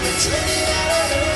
Trinidad and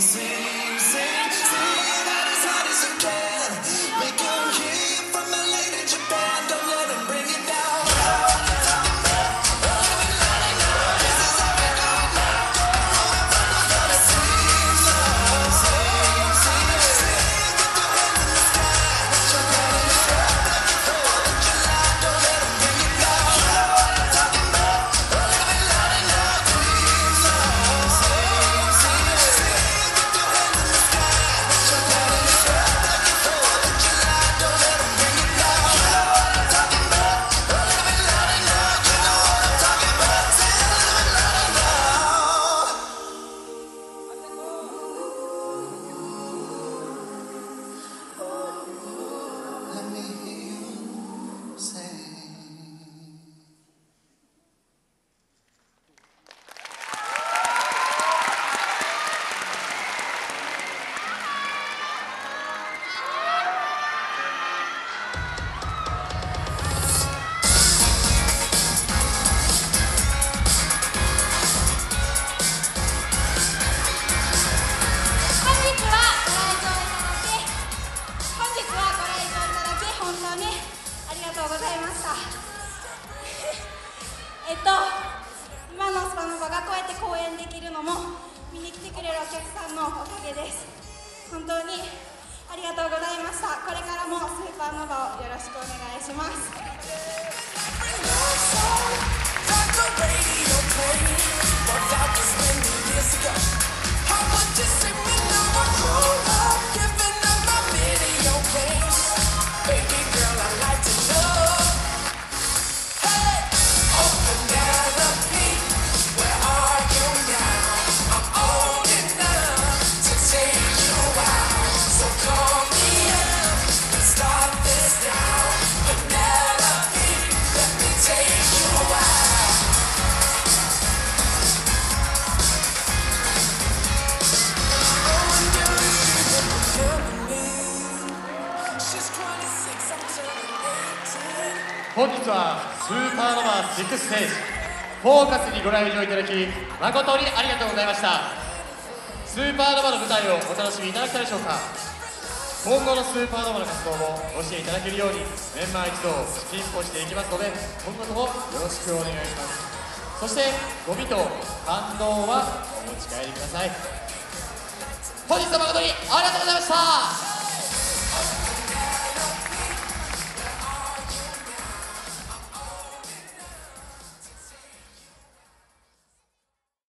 dizer. えっと今のスパノバがこうやって公演できるのも見に来てくれるお客さんのおかげです。本当にありがとうございました。これからもスーパーノバをよろしくお願いします。本日はスーパーノヴァ6ステージフォーカスにご来場いただき誠にありがとうございました。スーパーノヴァの舞台をお楽しみいただけたでしょうか今後のスーパーノヴァの活動もご支援いただけるようにメンバー一同進歩していきますので今後ともよろしくお願いします。そしてゴミと感動はお持ち帰りください。本日は誠にありがとうございました。